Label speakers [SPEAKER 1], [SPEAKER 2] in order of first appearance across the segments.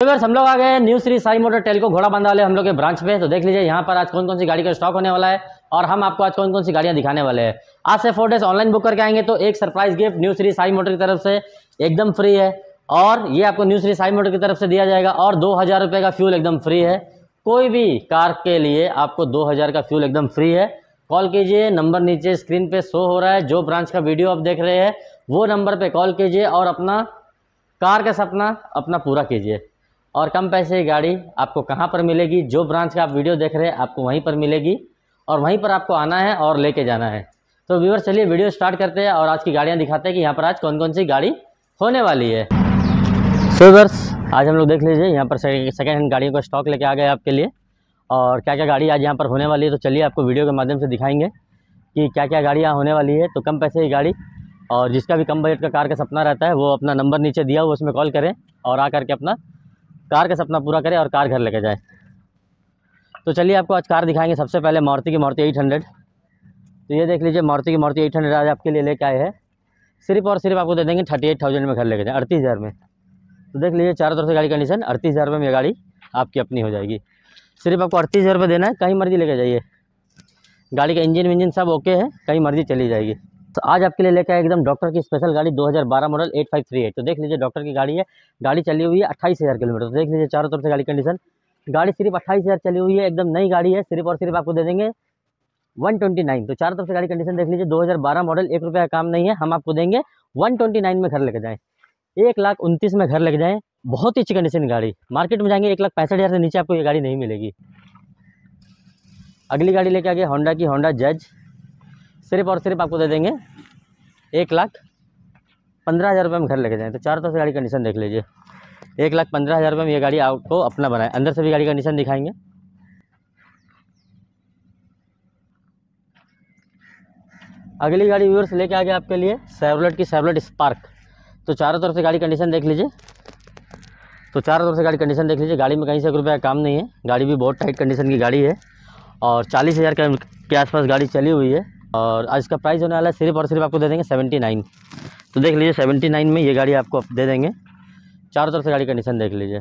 [SPEAKER 1] Viewers हम लोग आ गए न्यू श्री साई मोटर टेल को घोड़ा बांधा वाले हम लोग के ब्रांच पे। तो देख लीजिए, यहाँ पर आज कौन कौन सी गाड़ी का स्टॉक होने वाला है और हम आपको आज कौन कौन सी गाड़ियाँ दिखाने वाले हैं। आज से फोर डेज़ ऑनलाइन बुक करके आएँगे तो एक surprise gift new Shri Sai motor की तरफ़ से एकदम फ्री है और ये आपको न्यू श्री साई मोटर की तरफ़ से दिया जाएगा और दो हज़ार का फ्यूल एकदम फ्री है। कोई भी कार के लिए आपको दो हज़ार का फ्यूल एकदम फ्री है। कॉल कीजिए नंबर नीचे स्क्रीन पे शो हो रहा है। जो ब्रांच का वीडियो आप देख रहे हैं, वो नंबर पे कॉल कीजिए और अपना कार का सपना अपना पूरा कीजिए। और कम पैसे की गाड़ी आपको कहाँ पर मिलेगी? जो ब्रांच का आप वीडियो देख रहे हैं, आपको वहीं पर मिलेगी और वहीं पर आपको आना है और लेके जाना है। तो व्यूवर चलिए वीडियो स्टार्ट करते हैं और आज की गाड़ियाँ दिखाते हैं कि यहाँ पर आज कौन कौन सी गाड़ी होने वाली है। सो व्यूवर्स आज हम लोग देख लीजिए, यहाँ पर सेकेंड हैंड गाड़ियों का स्टॉक लेके आ गए आपके लिए। और क्या क्या गाड़ी आज यहाँ पर होने वाली है तो चलिए आपको वीडियो के माध्यम से दिखाएँगे कि क्या क्या गाड़ी यहाँ होने वाली है। तो कम पैसे की गाड़ी और जिसका भी कम बजट का कार का सपना रहता है, वो अपना नंबर नीचे दिया हुआ उसमें कॉल करें और आ करके अपना कार का सपना पूरा करें और कार घर लेके जाए। तो चलिए आपको आज कार दिखाएँगे। सबसे पहले मारुति की मारुति एट हंड्रेड। तो ये देख लीजिए, मारुति की मारुति एट हंड्रेड आज आपके लिए लेके आए हैं। सिर्फ़ और सिर्फ़ आपको दे देंगे थर्टी एट थाउज़ेंड में घर लेके जाए, अड़तीस हज़ार में। तो देख लीजिए, चारों तरफ़ से गाड़ी कंडीशन अड़तीस हज़ार रुपये में गाड़ी आपकी अपनी हो जाएगी। सिर्फ़ आपको अड़तीस हज़ार रुपये देना है, कहीं मर्ज़ी लेके जाइए। गाड़ी का इंजन विंजन सब ओके है, कहीं मर्ज़ी चली जाएगी। तो आज आपके लिए लेकर आए एकदम डॉक्टर की स्पेशल गाड़ी 2012 मॉडल 8538 तो देख लीजिए, डॉक्टर की गाड़ी है। गाड़ी चली हुई है अट्ठाईस हज़ार किलोमीटर। तो देख लीजिए चारों तरफ़ से गाड़ी कंडीशन गाड़ी सिर्फ़ अट्ठाईस हज़ार चली हुई है, एकदम नई गाड़ी है। सिर्फ़ और सिर्फ़ आपको दे देंगे 129 तो चारों तरफ़ से गाड़ी कंडीशन देख लीजिए 2012 मॉडल, एक रुपये का काम नहीं है। हम आपको देंगे 129 में घर लेके जाएँ। एक लाख उनतीस में घर लेके जाएँ। बहुत ही अच्छी कंडीशन गाड़ी। मार्केट में जाएँगे, एक लाख पैंसठ हज़ार से नीचे आपको ये गाड़ी नहीं मिलेगी। अगली गाड़ी लेके आ गए होंडा की होंडा जज सिर्फ़ और सिर्फ़ आपको दे देंगे एक लाख पंद्रह हज़ार रुपये में घर लेके जाएँ। तो चारों तरफ़ से गाड़ी कंडीशन देख लीजिए। एक लाख पंद्रह हज़ार रुपये में ये गाड़ी आपको अपना बनाए। अंदर से भी गाड़ी कंडीशन दिखाएँगे। अगली गाड़ी व्यूअर्स लेके आ गए आपके लिए सेवलेट की सेवलेट स्पार्क तो चारों तरफ़ से गाड़ी कंडीशन देख लीजिए। तो चारों तरफ़ से गाड़ी कंडीशन देख लीजिए। गाड़ी में कहीं से एक रुपया काम नहीं है। गाड़ी भी बहुत टाइट कंडीशन की गाड़ी है। और चालीस हज़ार के आसपास गाड़ी चली हुई है। और आज इसका प्राइस होने वाला है सिर्फ़ और सिर्फ़ आपको दे देंगे सेवेंटी नाइन तो देख लीजिए सेवेंटी नाइन में ये गाड़ी आपको दे देंगे। चारों तरफ़ से गाड़ी कंडीशन देख लीजिए।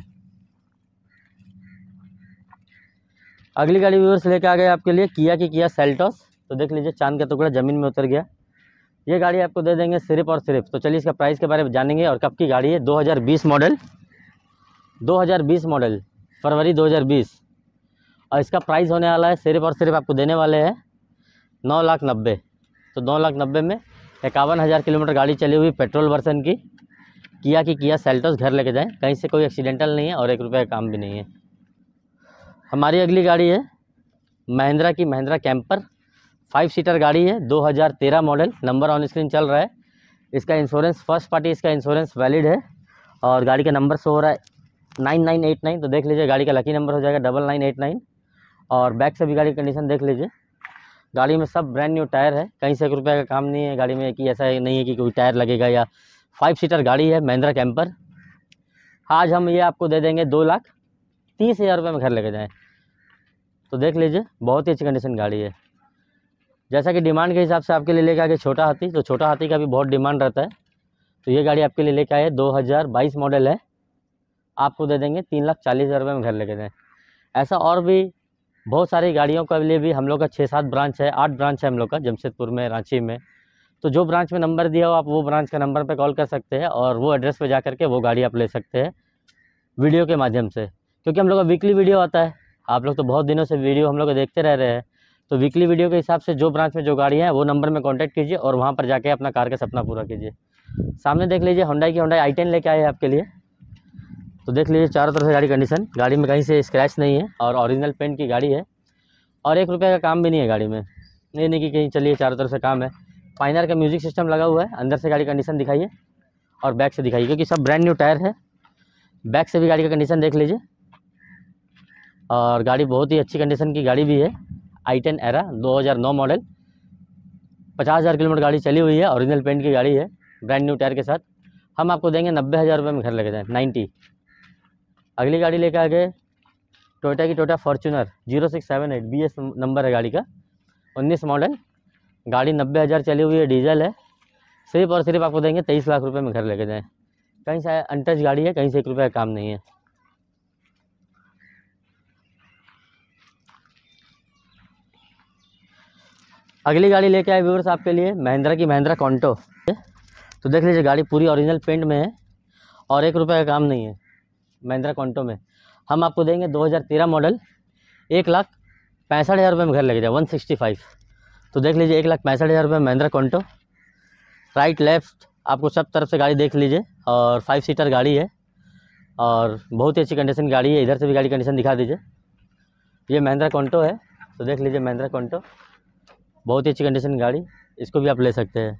[SPEAKER 1] अगली गाड़ी व्यूअर्स लेके आ गए आपके लिए किया की किया सेल्टॉस तो देख लीजिए, चाँद का टुकड़ा ज़मीन में उतर गया। ये गाड़ी आपको दे देंगे सिर्फ़ और सिर्फ़। तो चलिए इसका प्राइस के बारे में जानेंगे और कब की गाड़ी है। 2020 मॉडल 2020 मॉडल फरवरी 2020 और इसका प्राइस होने वाला है सिर्फ़ और सिर्फ़ आपको देने वाले हैं नौ लाख नब्बे। तो नौ लाख नब्बे में इक्यावन हज़ार किलोमीटर गाड़ी चली हुई पेट्रोल वर्सन की। किया कि किया, सेल्टोस घर लेके जाएँ। कहीं से कोई एक्सीडेंटल नहीं है और एक रुपये का काम भी नहीं है। हमारी अगली गाड़ी है महिंद्रा की महिंद्रा कैंपर फाइव सीटर गाड़ी है 2013 मॉडल। नंबर ऑन स्क्रीन चल रहा है। इसका इंश्योरेंस, फ़र्स्ट पार्टी इसका इंश्योरेंस वैलिड है और गाड़ी का नंबर शो हो रहा है नाइन नाइन एट नाइन। तो देख लीजिए, गाड़ी का लकी नंबर हो जाएगा डबल नाइन एट नाइन। और बैक से भी गाड़ी कंडीशन देख लीजिए। गाड़ी में सब ब्रांड न्यू टायर है। कहीं से एक रुपये का काम नहीं है, गाड़ी में कि ऐसा नहीं है कि कोई टायर लगेगा या फाइव सीटर गाड़ी है महिंद्रा कैंपर आज हम ये आपको दे देंगे दो लाख तीस हज़ार रुपये में घर लेके जाएँ। तो देख लीजिए, बहुत ही अच्छी कंडीशन गाड़ी है। जैसा कि डिमांड के हिसाब से आपके लिए लेके आगे छोटा हाथी तो छोटा हाथी का भी बहुत डिमांड रहता है। तो ये गाड़ी आपके लिए लेके आए, दो हज़ार बाईस मॉडल है। आपको दे देंगे तीन लाख चालीस हज़ार रुपये में घर लेके जाएँ। ऐसा और भी बहुत सारी गाड़ियों के लिए भी हम लोग का छः सात ब्रांच है, आठ ब्रांच है हम लोग का, जमशेदपुर में, रांची में। तो जो ब्रांच में नंबर दिया हो आप वो ब्रांच का नंबर पे कॉल कर सकते हैं और वो एड्रेस पे जा करके वो गाड़ी आप ले सकते हैं वीडियो के माध्यम से। क्योंकि हम लोग का वीकली वीडियो आता है, आप लोग तो बहुत दिनों से वीडियो हम लोग देखते रह रहे हैं। तो वीकली वीडियो के हिसाब से जो ब्रांच में जो गाड़ी है वो नंबर में कॉन्टैक्ट कीजिए और वहाँ पर जाके अपना कार का सपना पूरा कीजिए। सामने देख लीजिए होंडाई की होंडाई आई लेके आए हैं आपके लिए। तो देख लीजिए, चारों तरफ़ से गाड़ी कंडीशन गाड़ी में कहीं से स्क्रैच नहीं है और ओरिजिनल पेंट की गाड़ी है। और एक रुपये का काम भी नहीं है गाड़ी में। ये नहीं कि कहीं चलिए, चारों तरफ़ से काम है। फाइनर का म्यूज़िक सिस्टम लगा हुआ है। अंदर से गाड़ी कंडीशन दिखाइए और बैक से दिखाइए, क्योंकि सब ब्रांड न्यू टायर है। बैक से भी गाड़ी का कंडीशन देख लीजिए। और गाड़ी बहुत ही अच्छी कंडीशन की गाड़ी भी है। आई टेन एरा दो हज़ार नौ मॉडल पचास हज़ार किलोमीटर गाड़ी चली हुई है। ओरिजिनल पेंट की गाड़ी है ब्रांड न्यू टायर के साथ। हम आपको देंगे नब्बे हज़ार रुपये में घर लगे जाए, नाइन्टी। अगली गाड़ी लेकर आ गए टोयोटा की Toyota Fortuner zero six seven eight B S number है गाड़ी का। उन्नीस मॉडल गाड़ी नब्बे हज़ार चली हुई है डीजल है। सिर्फ़ और सिर्फ़ आपको देंगे तेईस लाख रुपए में घर लेके जाएँ। कहीं से अनटच गाड़ी है, कहीं से एक रुपये का काम नहीं है। अगली गाड़ी लेके आए व्यूवर्स आपके लिए, महिंद्रा की महिंद्रा कॉन्टो तो देख लीजिए, गाड़ी पूरी ओरिजिनल पेंट में है और एक रुपये का काम नहीं है। महिंद्रा कॉन्टो में। हम आपको देंगे 2013 मॉडल, एक लाख पैंसठ हज़ार रुपये में घर लेके जाए वन सिक्सटी फाइव तो देख लीजिए, एक लाख पैंसठ हज़ार रुपये महिंद्रा कॉन्टो राइट लेफ़्ट आपको सब तरफ़ से गाड़ी देख लीजिए, और फाइव सीटर गाड़ी है, और बहुत ही अच्छी कंडीशन गाड़ी है, इधर से भी गाड़ी कंडीशन दिखा दीजिए। ये महिंद्रा कॉन्टो है तो देख लीजिए महिंद्रा कॉन्टो बहुत ही अच्छी कंडीशन गाड़ी, इसको भी आप ले सकते हैं।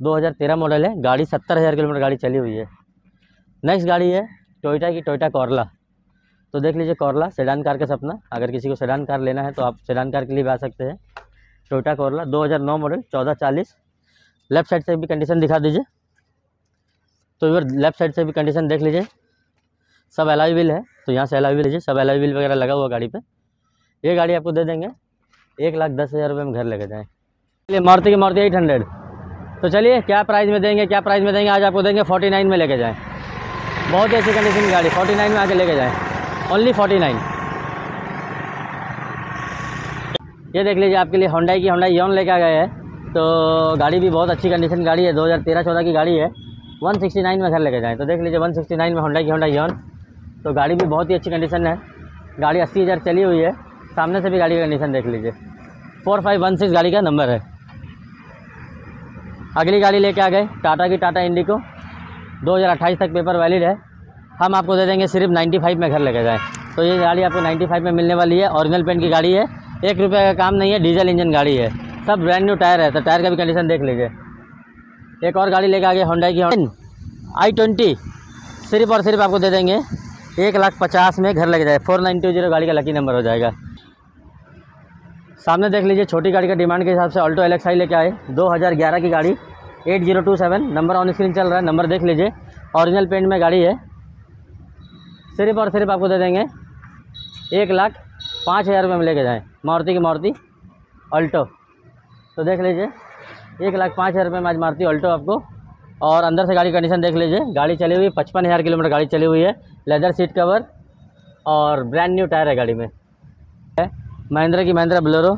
[SPEAKER 1] 2013 मॉडल है, गाड़ी सत्तर हज़ार किलोमीटर गाड़ी चली हुई है। नेक्स्ट गाड़ी है टोयोटा की टोयोटा कॉर्ला। तो देख लीजिए कॉर्ला सेडान कार का सपना। अगर किसी को सेडान कार लेना है तो आप सेडान कार के लिए भी आ सकते हैं। टोयोटा कॉर्ला 2009 मॉडल चौदह चालीस। लेफ़्ट साइड से भी कंडीशन दिखा दीजिए। तो इधर लेफ़्ट साइड से भी कंडीशन देख लीजिए। सब एलाई है तो यहाँ से एलाई लीजिए सब एलाई वगैरह लगा हुआ गाड़ी पर ये गाड़ी आपको दे देंगे। एक लाख दस हज़ार रुपये में घर लेके जाएँ। चलिए, मारुति की मारुति एट हंड्रेड तो चलिए, क्या प्राइस में देंगे, क्या प्राइस में देंगे? आज आपको देंगे फोर्टी नाइन में लेके जाएँ। बहुत अच्छी कंडीशन की गाड़ी फोर्टी नाइन में आके लेके जाएँ। ओनली फोर्टी नाइन ये देख लीजिए, आपके लिए होंडाई की होंडाई यौन लेके आ गए हैं। तो गाड़ी भी बहुत अच्छी कंडीशन गाड़ी है 2013-14 की गाड़ी है। 169 में घर लेके जाएँ। तो देख लीजिए 169 में होंडाई की होंडाई यौन तो गाड़ी भी बहुत ही अच्छी कंडीशन है। गाड़ी अस्सी हज़ार चली हुई है। सामने से भी गाड़ी की कंडीशन देख लीजिए। फोर फाइव वन सिक्स गाड़ी का नंबर है। अगली गाड़ी लेके आ गए टाटा की टाटा इंडिको 2028 तक पेपर वैलिड है। हम आपको दे देंगे सिर्फ़ 95 में घर लेके जाएँ। तो ये गाड़ी आपको 95 में मिलने वाली है। ओरिजिनल पेंट की गाड़ी है। एक रुपये का काम नहीं है डीजल इंजन गाड़ी है। सब ब्रांड न्यू टायर है तो टायर का भी कंडीशन देख लीजिए। एक और गाड़ी लेके आ गए होंडा की आई ट्वेंटी सिर्फ़ और सिर्फ़ आपको दे देंगे। एक लाख पचास में घर लेके जाए। फोर नाइन टू ज़ीरो गाड़ी का लकी नंबर हो जाएगा। सामने देख लीजिए, छोटी गाड़ी का डिमांड के हिसाब से ऑल्टो एल आई लेके आए। 2011 की गाड़ी। Eight zero two seven, number on screen चल रहा है, नंबर देख लीजिए। ओरिजिनल पेंट में गाड़ी है। सिर्फ़ और सिर्फ़ आपको दे देंगे, एक लाख पाँच हज़ार रुपये में लेके जाएँ। मारुति की मारुति अल्टो तो देख लीजिए, एक लाख पाँच हज़ार रुपये में आज मारुति अल्टो आपको। और अंदर से गाड़ी कंडीशन देख लीजिए, गाड़ी चली हुई, पचपन हज़ार किलोमीटर गाड़ी चली हुई है। लेदर सीट कवर और ब्रांड न्यू टायर है गाड़ी में। महिंद्रा की महिंद्रा बोलेरो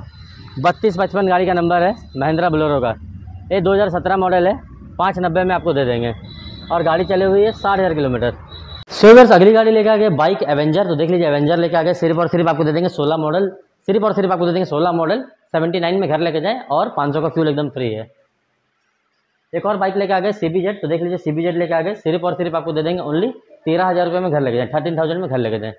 [SPEAKER 1] बत्तीस पचपन गाड़ी का नंबर है महिंद्रा बोलेरो का। ये 2017 मॉडल है, पाँच नब्बे में आपको दे देंगे। और गाड़ी चली हुई है साठ हज़ार किलोमीटर। सोवर्स अगली गाड़ी लेके आ गए बाइक एवेंजर तो देख लीजिए एवेंजर लेके आ गए सिर्फ़ और सिर्फ़ आपको दे देंगे सोलह मॉडल, सिर्फ़ और सिर्फ़ आपको दे देंगे सोलह मॉडल, सेवेंटी नाइन में घर लेके जाएँ और पाँच सौ का फ्यूल एकदम फ्री है। एक और बाइक लेके आ गए जेड तो देख लीजिए जेड लेके आ गए सिर्फ़ और सिर्फ़ आपको दे देंगे ओनली तेरह हज़ार रुपये में घर लेके जाएँ थर्टीन थाउज़ेंड में घर लेके जाएँ।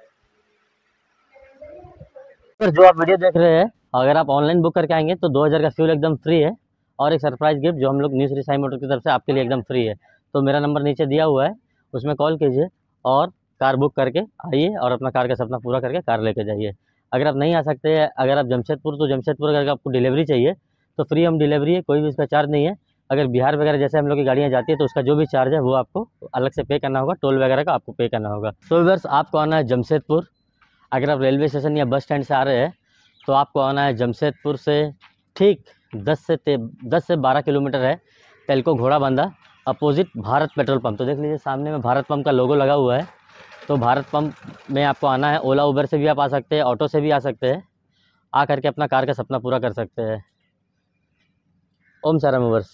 [SPEAKER 1] जो आप वीडियो देख रहे हैं, अगर आप ऑनलाइन बुक करके आएँगे तो 2000 का फ्यूल एकदम फ्री है। और एक सरप्राइज़ गिफ्ट जो हम लोग न्यू श्री साई मोटर की तरफ़ से आपके लिए एकदम फ्री है। तो मेरा नंबर नीचे दिया हुआ है, उसमें कॉल कीजिए और कार बुक करके आइए और अपना कार का सपना पूरा करके कार लेके जाइए। अगर आप नहीं आ सकते, अगर आप जमशेदपुर तो जमशेदपुर अगर आपको डिलीवरी चाहिए तो फ्री हम डिलीवरी है, कोई भी इसका चार्ज नहीं है। अगर बिहार वगैरह जैसे हम लोग की गाड़ियाँ जाती है तो उसका जो भी चार्ज है, वो आपको अलग से पे करना होगा, टोल वगैरह का आपको पे करना होगा। सो वीवर्स आपको आना है जमशेदपुर। अगर आप रेलवे स्टेशन या बस स्टैंड से आ रहे हैं तो आपको आना है जमशेदपुर से ठीक दस से ते, दस से बारह किलोमीटर है तेलको घोड़ा बांधा, अपोजिट भारत पेट्रोल पंप। तो देख लीजिए, सामने में भारत पंप का लोगो लगा हुआ है। तो भारत पंप में आपको आना है, ओला, उबर से भी आप आ सकते हैं, ऑटो से भी आ सकते हैं। आ करके अपना कार का सपना पूरा कर सकते हैं। ओम सारा उबर्स